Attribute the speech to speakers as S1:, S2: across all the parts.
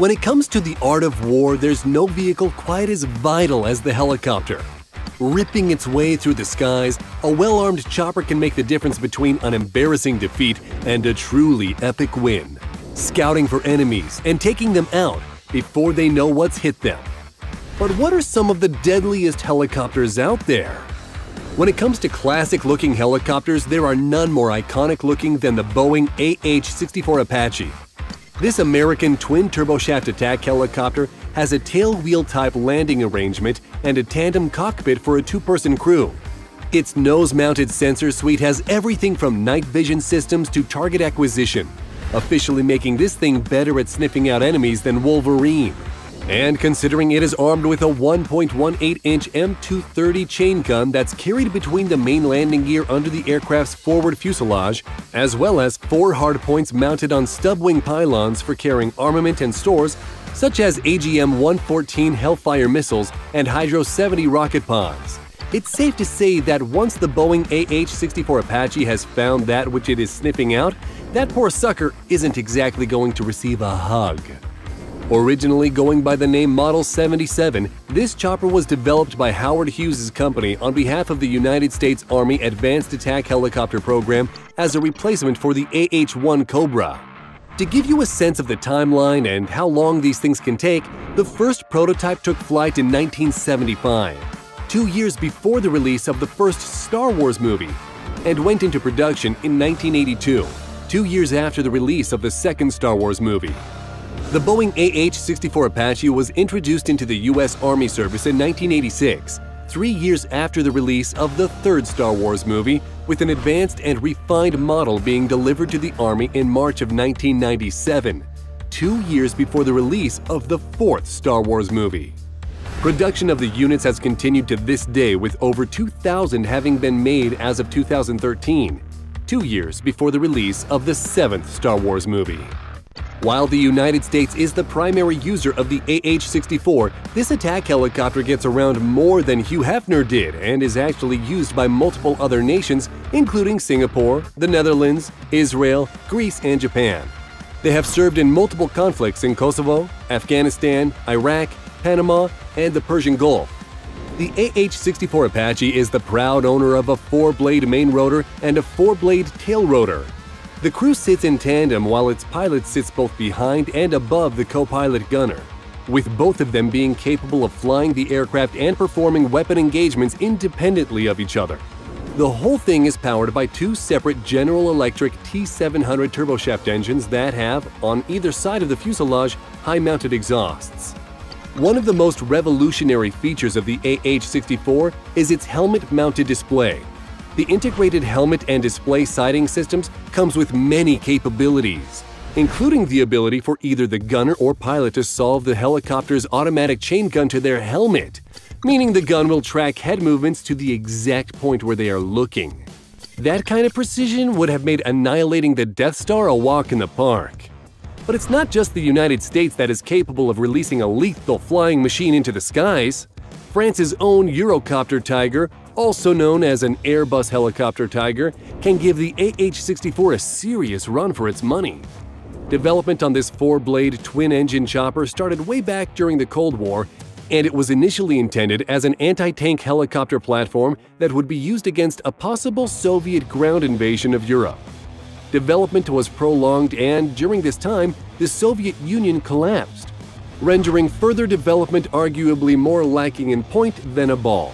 S1: When it comes to the art of war, there's no vehicle quite as vital as the helicopter. Ripping its way through the skies, a well armed chopper can make the difference between an embarrassing defeat and a truly epic win. Scouting for enemies and taking them out before they know what's hit them. But what are some of the deadliest helicopters out there? When it comes to classic looking helicopters, there are none more iconic looking than the Boeing AH 64 Apache. This American twin turboshaft attack helicopter has a tailwheel type landing arrangement and a tandem cockpit for a two person crew. Its nose mounted sensor suite has everything from night vision systems to target acquisition, officially making this thing better at sniffing out enemies than Wolverine. And considering it is armed with a 1.18 inch M230 chain gun that's carried between the main landing gear under the aircraft's forward fuselage, as well as four hardpoints mounted on stub wing pylons for carrying armament and stores, such as AGM 114 Hellfire missiles and Hydra 70 rocket pods. It's safe to say that once the Boeing AH 64 Apache has found that which it is sniffing out, that poor sucker isn't exactly going to receive a hug. Originally going by the name Model 77, this chopper was developed by Howard Hughes' company on behalf of the United States Army Advanced Attack Helicopter Program as a replacement for the AH-1 Cobra. To give you a sense of the timeline and how long these things can take, the first prototype took flight in 1975, two years before the release of the first Star Wars movie, and went into production in 1982, two years after the release of the second Star Wars movie. The Boeing AH-64 Apache was introduced into the U.S. Army service in 1986, three years after the release of the third Star Wars movie, with an advanced and refined model being delivered to the Army in March of 1997, two years before the release of the fourth Star Wars movie. Production of the units has continued to this day with over 2,000 having been made as of 2013, two years before the release of the seventh Star Wars movie. While the United States is the primary user of the AH-64, this attack helicopter gets around more than Hugh Hefner did and is actually used by multiple other nations, including Singapore, the Netherlands, Israel, Greece, and Japan. They have served in multiple conflicts in Kosovo, Afghanistan, Iraq, Panama, and the Persian Gulf. The AH-64 Apache is the proud owner of a four-blade main rotor and a four-blade tail rotor, the crew sits in tandem while its pilot sits both behind and above the co-pilot gunner, with both of them being capable of flying the aircraft and performing weapon engagements independently of each other. The whole thing is powered by two separate General Electric T700 turboshaft engines that have, on either side of the fuselage, high-mounted exhausts. One of the most revolutionary features of the AH-64 is its helmet-mounted display, the integrated helmet and display sighting systems comes with many capabilities, including the ability for either the gunner or pilot to solve the helicopter's automatic chain gun to their helmet, meaning the gun will track head movements to the exact point where they are looking. That kind of precision would have made annihilating the Death Star a walk in the park. But it's not just the United States that is capable of releasing a lethal flying machine into the skies. France's own Eurocopter Tiger also known as an Airbus helicopter Tiger, can give the AH-64 a serious run for its money. Development on this four-blade twin-engine chopper started way back during the Cold War, and it was initially intended as an anti-tank helicopter platform that would be used against a possible Soviet ground invasion of Europe. Development was prolonged and, during this time, the Soviet Union collapsed, rendering further development arguably more lacking in point than a ball.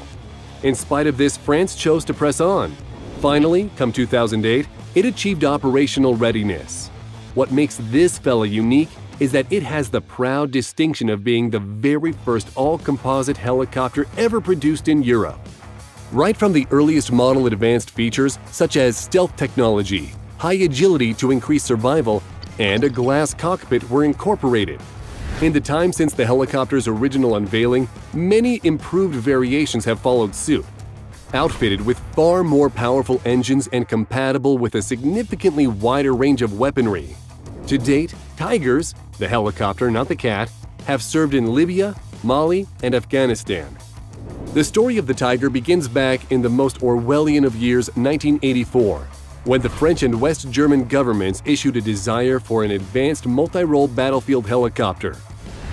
S1: In spite of this, France chose to press on. Finally, come 2008, it achieved operational readiness. What makes this fella unique is that it has the proud distinction of being the very first all-composite helicopter ever produced in Europe. Right from the earliest model advanced features such as stealth technology, high agility to increase survival, and a glass cockpit were incorporated, in the time since the helicopter's original unveiling, many improved variations have followed suit. Outfitted with far more powerful engines and compatible with a significantly wider range of weaponry. To date, Tigers, the helicopter not the cat, have served in Libya, Mali, and Afghanistan. The story of the Tiger begins back in the most Orwellian of years 1984, when the French and West German governments issued a desire for an advanced multi-role battlefield helicopter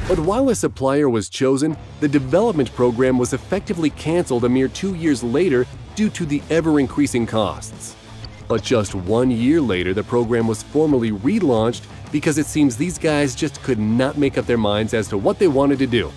S1: But while a supplier was chosen, the development program was effectively cancelled a mere two years later due to the ever-increasing costs. But just one year later, the program was formally relaunched because it seems these guys just could not make up their minds as to what they wanted to do.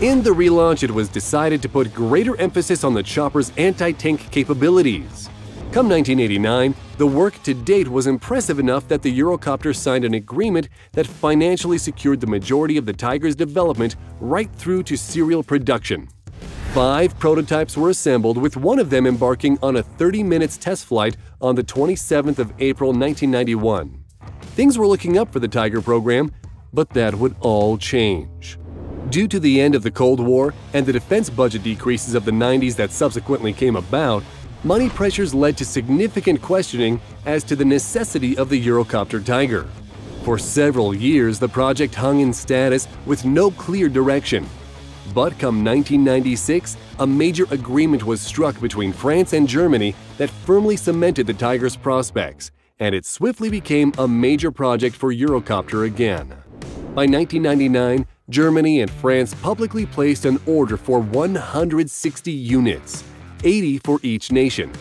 S1: In the relaunch, it was decided to put greater emphasis on the chopper's anti-tank capabilities. Come 1989, the work to date was impressive enough that the Eurocopter signed an agreement that financially secured the majority of the Tiger's development right through to serial production. Five prototypes were assembled, with one of them embarking on a 30 minutes test flight on the 27th of April 1991. Things were looking up for the Tiger program, but that would all change. Due to the end of the Cold War and the defense budget decreases of the 90s that subsequently came about, money pressures led to significant questioning as to the necessity of the Eurocopter Tiger. For several years, the project hung in status with no clear direction. But come 1996, a major agreement was struck between France and Germany that firmly cemented the Tiger's prospects, and it swiftly became a major project for Eurocopter again. By 1999, Germany and France publicly placed an order for 160 units, 80 for each nation.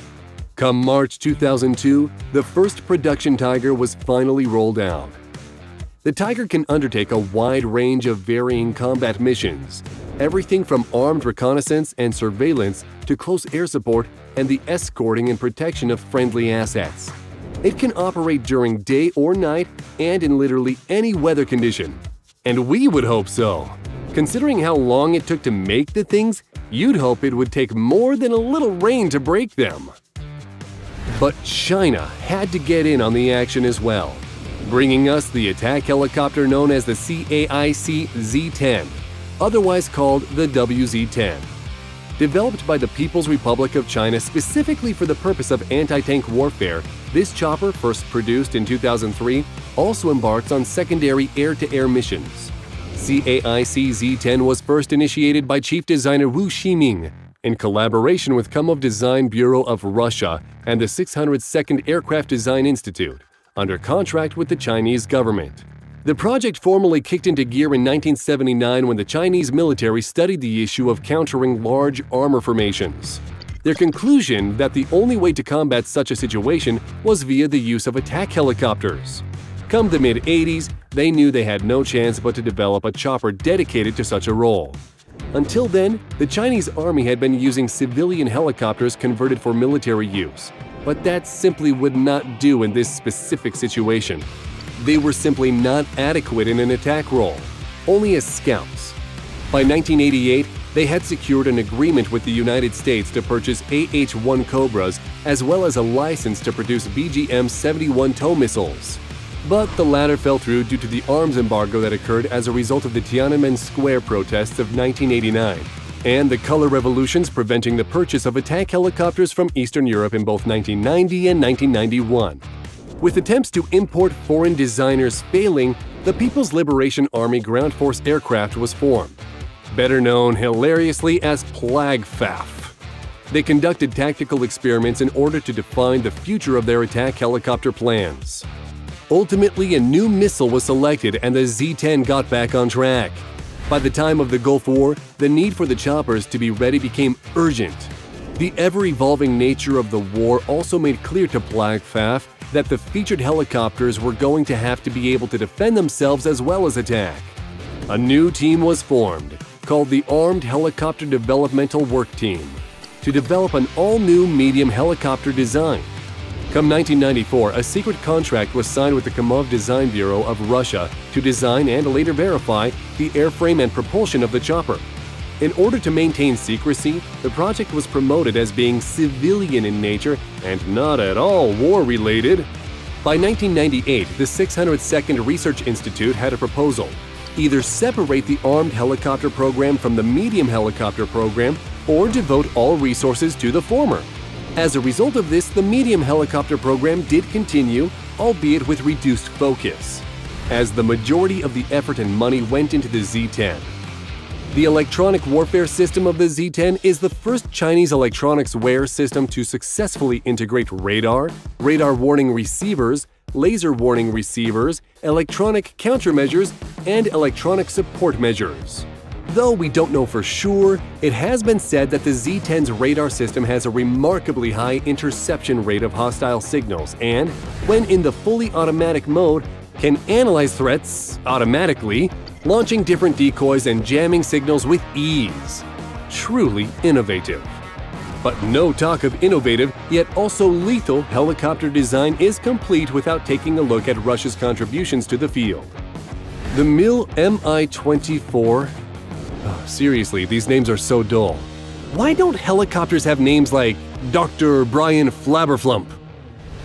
S1: Come March 2002, the first production Tiger was finally rolled out. The Tiger can undertake a wide range of varying combat missions, everything from armed reconnaissance and surveillance to close air support and the escorting and protection of friendly assets. It can operate during day or night and in literally any weather condition. And we would hope so. Considering how long it took to make the things, you'd hope it would take more than a little rain to break them. But China had to get in on the action as well, bringing us the attack helicopter known as the CAIC Z-10 otherwise called the WZ-10. Developed by the People's Republic of China specifically for the purpose of anti-tank warfare, this chopper, first produced in 2003, also embarks on secondary air-to-air -air missions. CAIC Z-10 was first initiated by Chief Designer Wu Ximing in collaboration with Kamov Design Bureau of Russia and the 602nd Aircraft Design Institute, under contract with the Chinese government. The project formally kicked into gear in 1979 when the Chinese military studied the issue of countering large armor formations. Their conclusion that the only way to combat such a situation was via the use of attack helicopters. Come the mid-80s, they knew they had no chance but to develop a chopper dedicated to such a role. Until then, the Chinese army had been using civilian helicopters converted for military use, but that simply would not do in this specific situation. They were simply not adequate in an attack role, only as scouts. By 1988, they had secured an agreement with the United States to purchase AH-1 Cobras as well as a license to produce BGM-71 tow missiles. But the latter fell through due to the arms embargo that occurred as a result of the Tiananmen Square protests of 1989 and the color revolutions preventing the purchase of attack helicopters from Eastern Europe in both 1990 and 1991. With attempts to import foreign designers failing, the People's Liberation Army Ground Force Aircraft was formed, better known hilariously as PLAGFAF. They conducted tactical experiments in order to define the future of their attack helicopter plans. Ultimately, a new missile was selected and the Z-10 got back on track. By the time of the Gulf War, the need for the choppers to be ready became urgent. The ever-evolving nature of the war also made clear to PLAGFAF that the featured helicopters were going to have to be able to defend themselves as well as attack. A new team was formed, called the Armed Helicopter Developmental Work Team, to develop an all-new medium helicopter design. Come 1994, a secret contract was signed with the Kamov Design Bureau of Russia to design and later verify the airframe and propulsion of the chopper. In order to maintain secrecy, the project was promoted as being civilian in nature and not at all war-related. By 1998, the 602nd Research Institute had a proposal. Either separate the armed helicopter program from the medium helicopter program or devote all resources to the former. As a result of this, the medium helicopter program did continue, albeit with reduced focus, as the majority of the effort and money went into the Z-10. The electronic warfare system of the Z-10 is the first Chinese electronics wear system to successfully integrate radar, radar warning receivers, laser warning receivers, electronic countermeasures, and electronic support measures. Though we don't know for sure, it has been said that the Z-10's radar system has a remarkably high interception rate of hostile signals and, when in the fully automatic mode, can analyze threats automatically, launching different decoys and jamming signals with ease. Truly innovative. But no talk of innovative, yet also lethal helicopter design is complete without taking a look at Russia's contributions to the field. The MIL Mi-24 Oh, seriously, these names are so dull. Why don't helicopters have names like Dr. Brian Flabberflump?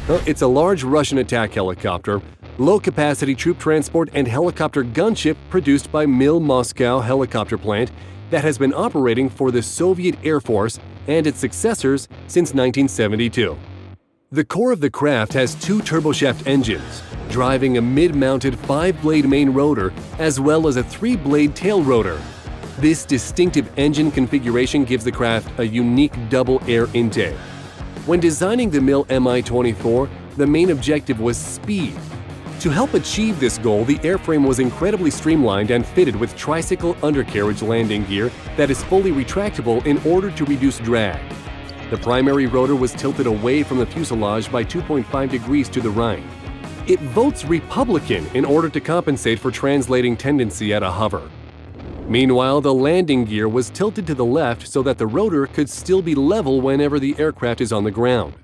S1: Well, it's a large Russian attack helicopter, low-capacity troop transport and helicopter gunship produced by MIL Moscow Helicopter Plant that has been operating for the Soviet Air Force and its successors since 1972. The core of the craft has two turboshaft engines, driving a mid-mounted five-blade main rotor as well as a three-blade tail rotor. This distinctive engine configuration gives the craft a unique double air intake. When designing the MIL Mi-24, the main objective was speed. To help achieve this goal, the airframe was incredibly streamlined and fitted with tricycle undercarriage landing gear that is fully retractable in order to reduce drag. The primary rotor was tilted away from the fuselage by 2.5 degrees to the right. It votes Republican in order to compensate for translating tendency at a hover. Meanwhile, the landing gear was tilted to the left so that the rotor could still be level whenever the aircraft is on the ground.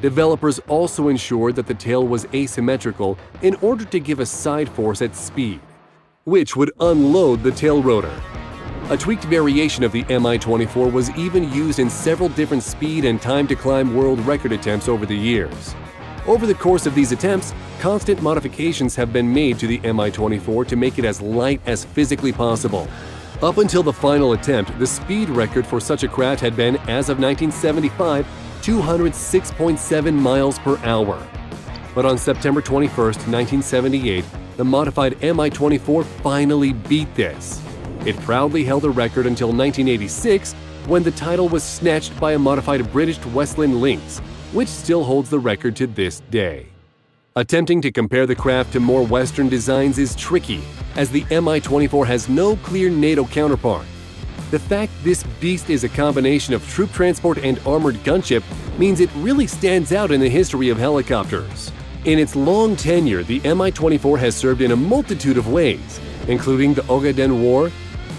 S1: Developers also ensured that the tail was asymmetrical in order to give a side force at speed, which would unload the tail rotor. A tweaked variation of the Mi-24 was even used in several different speed and time to climb world record attempts over the years. Over the course of these attempts, constant modifications have been made to the Mi-24 to make it as light as physically possible. Up until the final attempt, the speed record for such a craft had been, as of 1975, 206.7 miles per hour. But on September 21, 1978, the modified Mi-24 finally beat this. It proudly held the record until 1986, when the title was snatched by a modified British Westland Lynx, which still holds the record to this day. Attempting to compare the craft to more Western designs is tricky, as the Mi-24 has no clear NATO counterpart. The fact this beast is a combination of troop transport and armored gunship means it really stands out in the history of helicopters. In its long tenure, the Mi-24 has served in a multitude of ways, including the Ogaden War,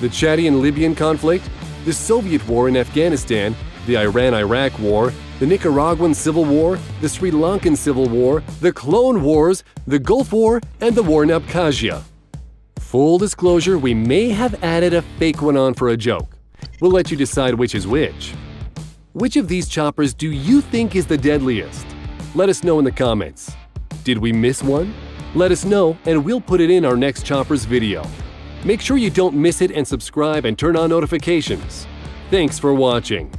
S1: the Chadian-Libyan conflict, the Soviet War in Afghanistan, the Iran-Iraq War, the Nicaraguan Civil War, the Sri Lankan Civil War, the Clone Wars, the Gulf War, and the war in Abkhazia. Full disclosure, we may have added a fake one on for a joke. We'll let you decide which is which. Which of these choppers do you think is the deadliest? Let us know in the comments. Did we miss one? Let us know and we'll put it in our next choppers video. Make sure you don't miss it and subscribe and turn on notifications. Thanks for watching.